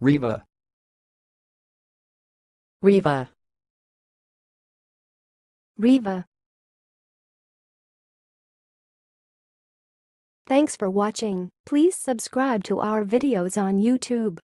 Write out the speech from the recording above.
Riva. Riva. Riva. Thanks for watching. Please subscribe to our videos on YouTube.